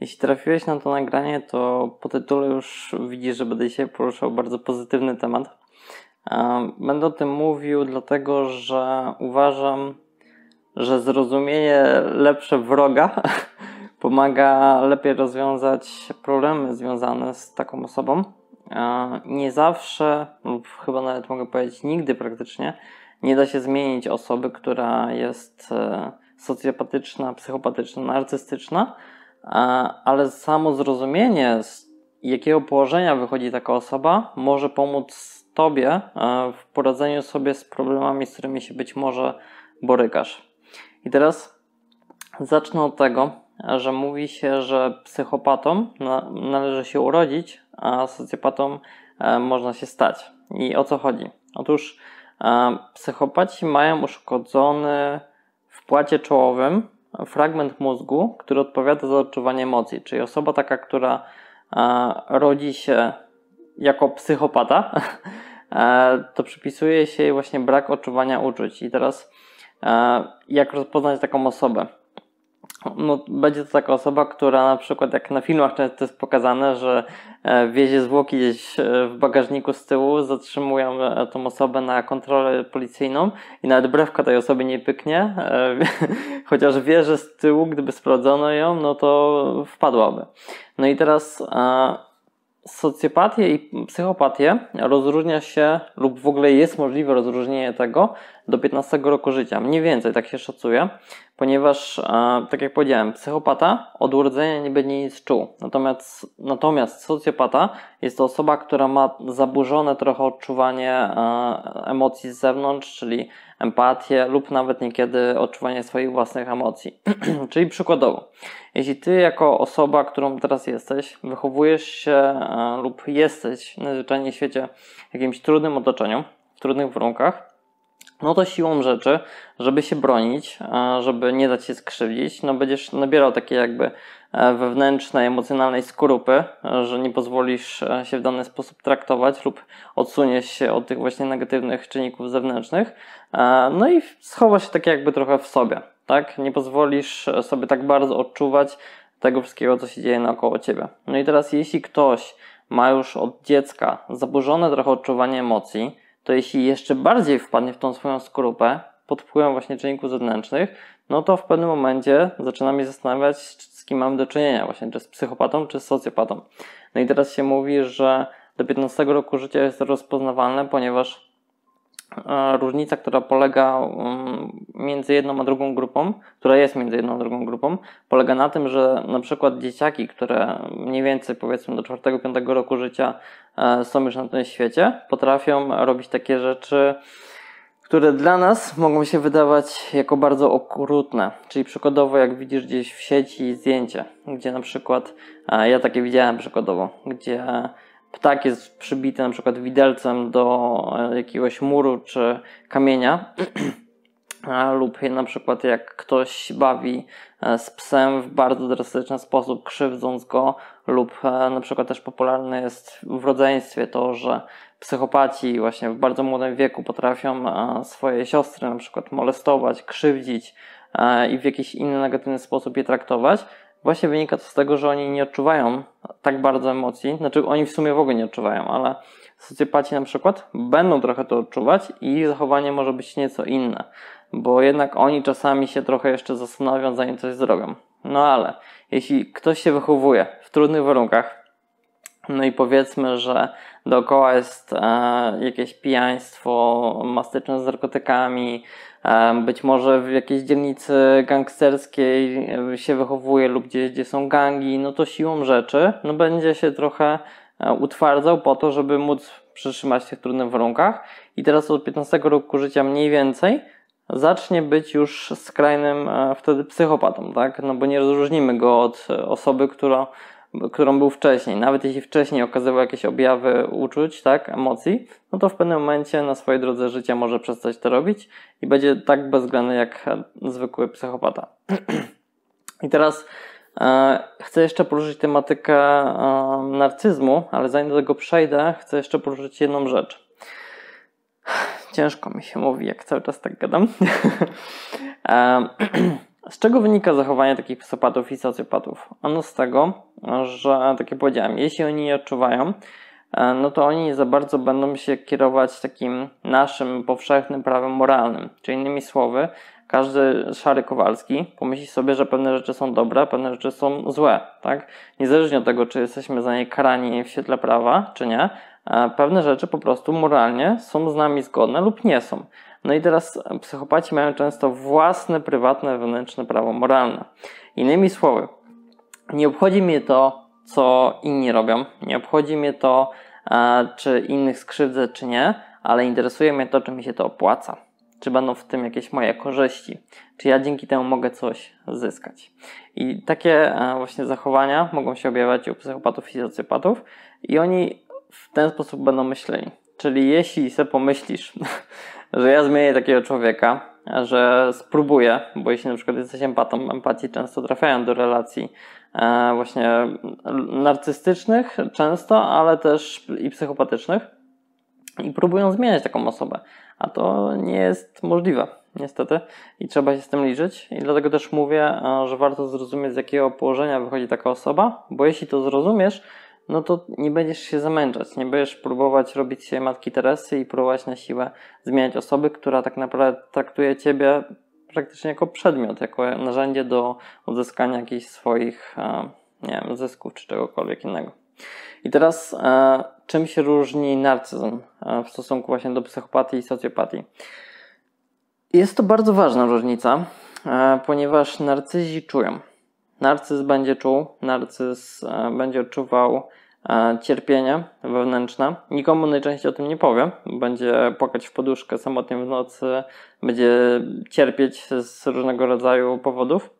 Jeśli trafiłeś na to nagranie, to po tytule już widzisz, że będę dzisiaj poruszał bardzo pozytywny temat. Będę o tym mówił, dlatego że uważam, że zrozumienie lepsze wroga pomaga lepiej rozwiązać problemy związane z taką osobą. Nie zawsze, lub chyba nawet mogę powiedzieć nigdy praktycznie, nie da się zmienić osoby, która jest e, socjopatyczna, psychopatyczna, narcystyczna, ale samo zrozumienie, z jakiego położenia wychodzi taka osoba, może pomóc Tobie e, w poradzeniu sobie z problemami, z którymi się być może borykasz. I teraz zacznę od tego, że mówi się, że psychopatą należy się urodzić, a socjopatą e, można się stać. I o co chodzi? Otóż e, psychopaci mają uszkodzony w płacie czołowym fragment mózgu, który odpowiada za odczuwanie emocji. Czyli osoba taka, która rodzi się jako psychopata, e, to przypisuje się jej właśnie brak odczuwania uczuć. I teraz e, jak rozpoznać taką osobę? No, będzie to taka osoba, która na przykład jak na filmach często jest pokazane, że e, wiezie zwłoki gdzieś w bagażniku z tyłu, zatrzymują tą osobę na kontrolę policyjną i nawet brewka tej osoby nie pyknie, chociaż wie, że z tyłu, gdyby sprawdzono ją, no to wpadłaby. No i teraz socjopatię i psychopatię rozróżnia się, lub w ogóle jest możliwe rozróżnienie tego do 15 roku życia. Mniej więcej tak się szacuje, ponieważ, tak jak powiedziałem, psychopata od urodzenia nie będzie nic czuł. Natomiast, natomiast socjopata jest to osoba, która ma zaburzone trochę odczuwanie emocji z zewnątrz, czyli empatię lub nawet niekiedy odczuwanie swoich własnych emocji. czyli przykładowo, jeśli ty jako osoba, którą teraz jesteś, wychowujesz się lub jesteś na zwyczajnie w świecie w jakimś trudnym otoczeniu, w trudnych warunkach, no to siłą rzeczy, żeby się bronić, żeby nie dać się skrzywdzić, no będziesz nabierał takiej jakby e, wewnętrznej, emocjonalnej skorupy, że nie pozwolisz e, się w dany sposób traktować lub odsuniesz się od tych właśnie negatywnych czynników zewnętrznych, e, no i schowasz się tak jakby trochę w sobie, tak? Nie pozwolisz sobie tak bardzo odczuwać tego wszystkiego, co się dzieje naokoło ciebie. No i teraz jeśli ktoś ma już od dziecka zaburzone trochę odczuwanie emocji, to jeśli jeszcze bardziej wpadnie w tą swoją skorupę pod wpływem właśnie czynników zewnętrznych, no to w pewnym momencie zaczynamy zastanawiać, z kim mamy do czynienia, właśnie czy z psychopatą, czy z socjopatą. No i teraz się mówi, że do 15 roku życia jest to rozpoznawalne, ponieważ różnica, która polega mm, między jedną a drugą grupą, która jest między jedną a drugą grupą, polega na tym, że na przykład dzieciaki, które mniej więcej powiedzmy do 4-5 roku życia e, są już na tym świecie, potrafią robić takie rzeczy, które dla nas mogą się wydawać jako bardzo okrutne. Czyli przykładowo, jak widzisz gdzieś w sieci zdjęcie, gdzie na przykład, e, ja takie widziałem przykładowo, gdzie ptak jest przybity na przykład widelcem do e, jakiegoś muru czy kamienia, lub na przykład jak ktoś bawi e, z psem w bardzo drastyczny sposób, krzywdząc go, lub e, na przykład też popularne jest w rodzeństwie to, że psychopaci właśnie w bardzo młodym wieku potrafią swoje siostry na przykład molestować, krzywdzić i w jakiś inny negatywny sposób je traktować właśnie wynika to z tego, że oni nie odczuwają tak bardzo emocji. Znaczy, oni w sumie w ogóle nie odczuwają, ale socjopaci na przykład będą trochę to odczuwać i ich zachowanie może być nieco inne, bo jednak oni czasami się trochę jeszcze zastanowią, zanim coś zrobią. No ale jeśli ktoś się wychowuje w trudnych warunkach, no i powiedzmy, że dookoła jest e, jakieś pijaństwo, mastyczne z narkotykami, być może w jakiejś dzielnicy gangsterskiej się wychowuje lub gdzieś, gdzie są gangi, no to siłą rzeczy no będzie się trochę e, utwardzał po to, żeby móc przytrzymać w tych trudnych warunkach. I teraz od 15 roku życia mniej więcej zacznie być już skrajnym e, wtedy psychopatą, tak? No bo nie rozróżnimy go od osoby, która którą był wcześniej. Nawet jeśli wcześniej okazywał jakieś objawy uczuć, tak, emocji, no to w pewnym momencie na swojej drodze życia może przestać to robić i będzie tak bezwzględny jak zwykły psychopata. I teraz e, chcę jeszcze poruszyć tematykę e, narcyzmu, ale zanim do tego przejdę, chcę jeszcze poruszyć jedną rzecz. Ciężko mi się mówi, jak cały czas tak gadam. e, Z czego wynika zachowanie takich psychopatów i socjopatów? Ano z tego, że, tak jak powiedziałem, jeśli oni nie odczuwają, e, no to oni za bardzo będą się kierować takim naszym powszechnym prawem moralnym. Czyli innymi słowy, każdy szary Kowalski pomyśli sobie, że pewne rzeczy są dobre, pewne rzeczy są złe, tak? Niezależnie od tego, czy jesteśmy za nie karani w świetle prawa, czy nie, e, pewne rzeczy po prostu moralnie są z nami zgodne lub nie są. No i teraz psychopaci mają często własne, prywatne, wewnętrzne prawo moralne. Innymi słowy, nie obchodzi mnie to, co inni robią, nie obchodzi mnie to, e, czy innych skrzywdzę, czy nie, ale interesuje mnie to, czy mi się to opłaca. Czy będą w tym jakieś moje korzyści? Czy ja dzięki temu mogę coś zyskać? I takie e, właśnie zachowania mogą się objawiać u psychopatów i socjopatów, i oni w ten sposób będą myśleli. Czyli jeśli sobie pomyślisz, że ja zmienię takiego człowieka, że spróbuję, bo jeśli na przykład jesteś empatą, empatii często trafiają do relacji e, właśnie narcystycznych często, ale też i psychopatycznych i próbują zmieniać taką osobę, a to nie jest możliwe niestety i trzeba się z tym liczyć. I dlatego też mówię, e, że warto zrozumieć z jakiego położenia wychodzi taka osoba, bo jeśli to zrozumiesz, no to nie będziesz się zamęczać, nie będziesz próbować robić się matki Teresy i próbować na siłę zmieniać osoby, która tak naprawdę traktuje ciebie praktycznie jako przedmiot, jako narzędzie do uzyskania jakichś swoich, e, nie wiem, zysków czy czegokolwiek innego. I teraz, e, czym się różni narcyzm e, w stosunku właśnie do psychopatii i socjopatii? Jest to bardzo ważna różnica, ponieważ narcyzi czują. Narcyz będzie czuł, narcyz będzie odczuwał E, cierpienie wewnętrzne. Nikomu najczęściej o tym nie powie. Będzie płakać w poduszkę samotnie w nocy, będzie cierpieć z różnego rodzaju powodów.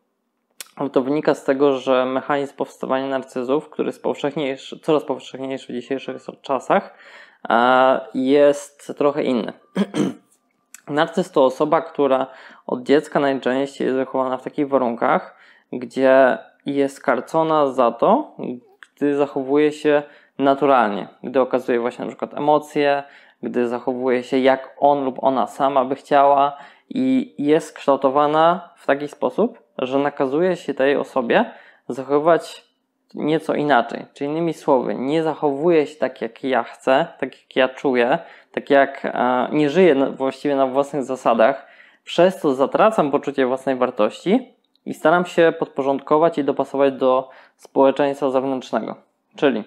To wynika z tego, że mechanizm powstawania narcyzów, który jest powszechniejszy, coraz powszechniejszy w dzisiejszych czasach, e, jest trochę inny. Narcyz to osoba, która od dziecka najczęściej jest wychowana w takich warunkach, gdzie jest karcona za to, gdy zachowuje się naturalnie, gdy okazuje właśnie na przykład emocje, gdy zachowuje się jak on lub ona sama by chciała i jest kształtowana w taki sposób, że nakazuje się tej osobie zachowywać nieco inaczej. Czyli innymi słowy, nie zachowuje się tak jak ja chcę, tak jak ja czuję, tak jak e, nie żyję właściwie na własnych zasadach, przez co zatracam poczucie własnej wartości i staram się podporządkować i dopasować do społeczeństwa zewnętrznego. Czyli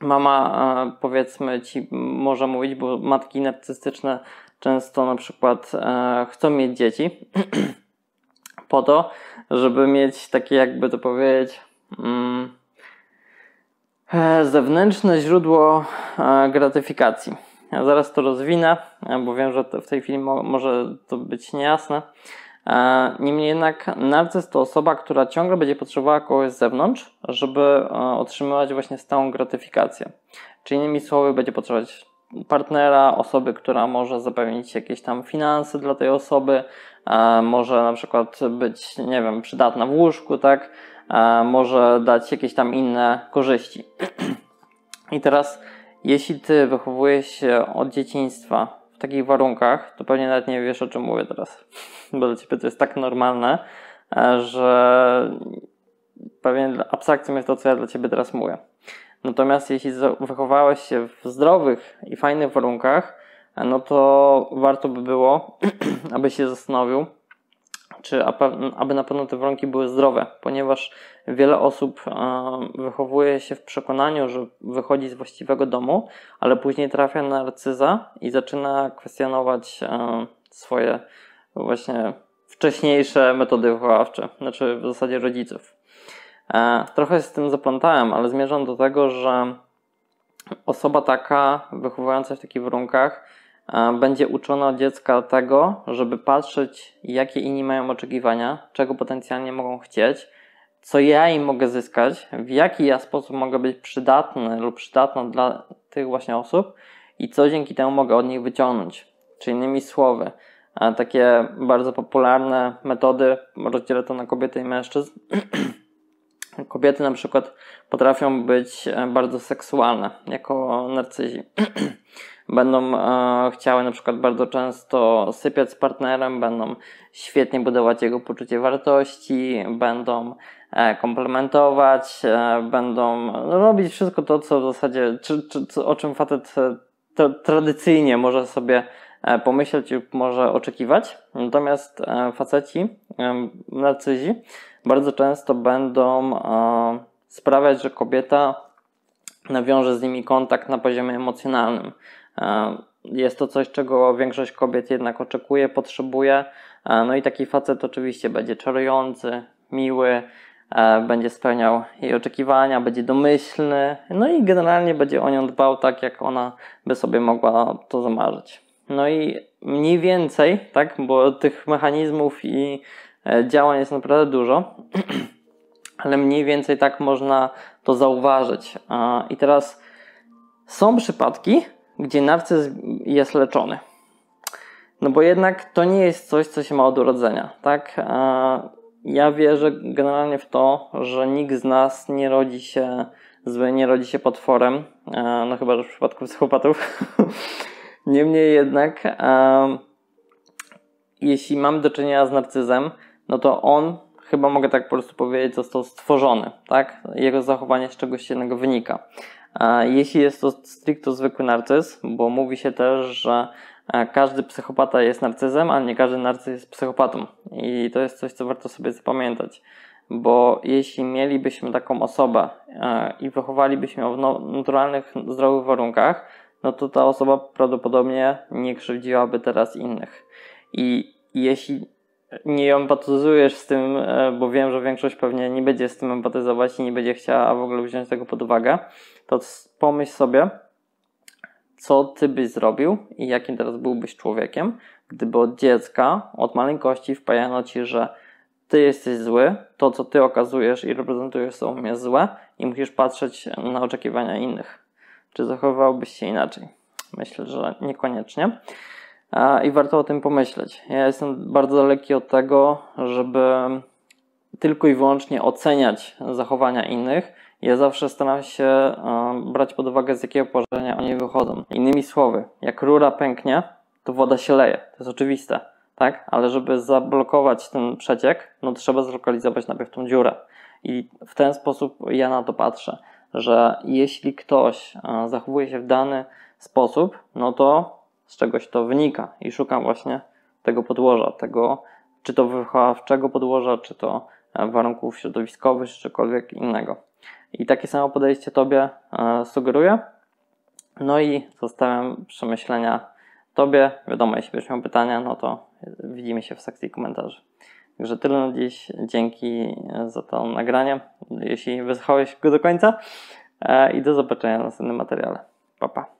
mama, e, powiedzmy ci, może mówić, bo matki narcystyczne często na przykład e, chcą mieć dzieci po to, żeby mieć takie, jakby to powiedzieć, mm, e, zewnętrzne źródło gratyfikacji. Ja zaraz to rozwinę, bo wiem, że w tej chwili może to być niejasne. E, niemniej jednak narcyz to osoba, która ciągle będzie potrzebowała kogoś z zewnątrz, żeby e, otrzymywać właśnie stałą gratyfikację. Czyli innymi słowy, będzie potrzebować partnera, osoby, która może zapewnić jakieś tam finanse dla tej osoby, e, może na przykład być, nie wiem, przydatna w łóżku, tak? Może dać jakieś tam inne korzyści. I teraz, jeśli ty wychowujesz się od dzieciństwa w takich warunkach, to pewnie nawet nie wiesz o czym mówię teraz. Bo dla ciebie to jest tak normalne, e, że pewnie abstrakcją jest to, co ja dla ciebie teraz mówię. Natomiast jeśli wychowałeś się w zdrowych i fajnych warunkach, e, no to warto by było, aby się zastanowił, czy aby na pewno te warunki były zdrowe, ponieważ wiele osób e, wychowuje się w przekonaniu, że wychodzi z właściwego domu, ale później trafia na narcyza i zaczyna kwestionować e, swoje właśnie wcześniejsze metody wychowawcze, znaczy w zasadzie rodziców. E, trochę się z tym zaplątałem, ale zmierzam do tego, że osoba taka wychowująca się w takich warunkach będzie uczona od dziecka tego, żeby patrzeć, jakie inni mają oczekiwania, czego potencjalnie mogą chcieć, co ja im mogę zyskać, w jaki ja sposób mogę być przydatny lub przydatna dla tych właśnie osób i co dzięki temu mogę od nich wyciągnąć. Czyli innymi słowy, takie bardzo popularne metody, rozdzielę to na kobiety i mężczyzn. Kobiety na przykład potrafią być bardzo seksualne jako narcyzi. będą e, chciały na przykład bardzo często sypiać z partnerem, będą świetnie budować jego poczucie wartości, będą e, komplementować, e, będą robić wszystko to, co w zasadzie, czy, czy, o czym facet e, tradycyjnie może sobie e, pomyśleć lub może oczekiwać. Natomiast e, faceci, narcyzi, bardzo często będą sprawiać, że kobieta nawiąże z nimi kontakt na poziomie emocjonalnym. E, jest to coś, czego większość kobiet jednak oczekuje, potrzebuje. E, no i taki facet oczywiście będzie czarujący, miły, e, będzie spełniał jej oczekiwania, będzie domyślny, no i generalnie będzie o nią dbał tak, jak ona by sobie mogła to zamarzyć. No i mniej więcej, tak, bo tych mechanizmów i działań jest naprawdę dużo, ale mniej więcej tak można to zauważyć. I teraz są przypadki, gdzie narcyzm jest leczony. No bo jednak to nie jest coś, co się ma od urodzenia, tak? Ja wierzę generalnie w to, że nikt z nas nie rodzi się zły, nie rodzi się potworem, no chyba, że w przypadku psychopatów. Niemniej jednak, jeśli mamy do czynienia z narcyzem, no to on chyba mogę tak po prostu powiedzieć, został stworzony, tak? Jego zachowanie z czegoś innego wynika. Jeśli jest to stricto zwykły narcyz, bo mówi się też, że e, każdy psychopata jest narcyzem, ale nie każdy narcyz jest psychopatą. I to jest coś, co warto sobie zapamiętać. Bo jeśli mielibyśmy taką osobę e, i wychowalibyśmy ją w no, naturalnych, zdrowych warunkach, no to ta osoba prawdopodobnie nie krzywdziłaby teraz innych. I jeśli nie empatyzujesz z tym, e, bo wiem, że większość pewnie nie będzie z tym empatyzować i nie będzie chciała w ogóle wziąć tego pod uwagę, to pomyśl sobie, co ty byś zrobił i jakim teraz byłbyś człowiekiem, gdyby od dziecka, od maleńkości wpajano ci, że ty jesteś zły, to co ty okazujesz i reprezentujesz sobą jest złe i musisz patrzeć na oczekiwania innych. Czy zachowywałbyś się inaczej? Myślę, że niekoniecznie i warto o tym pomyśleć. Ja jestem bardzo daleki od tego, żeby tylko i wyłącznie oceniać zachowania innych. Ja zawsze staram się brać pod uwagę, z jakiego położenia oni wychodzą. Innymi słowy, jak rura pęknie, to woda się leje. To jest oczywiste, tak? Ale żeby zablokować ten przeciek, no trzeba zlokalizować najpierw tą dziurę. I w ten sposób ja na to patrzę, że jeśli ktoś zachowuje się w dany sposób, no to z czegoś to wynika i szukam właśnie tego podłoża, tego czy to wychowawczego podłoża, czy to e, warunków środowiskowych, czy cokolwiek innego. I takie samo podejście Tobie e, sugeruję. No i zostawiam przemyślenia Tobie. Wiadomo, jeśli będziesz miał pytania, no to widzimy się w sekcji komentarzy. Także tyle na dziś. Dzięki za to nagranie, jeśli wysłuchałeś go do końca. E, I do zobaczenia w następnym materiale. Pa, pa.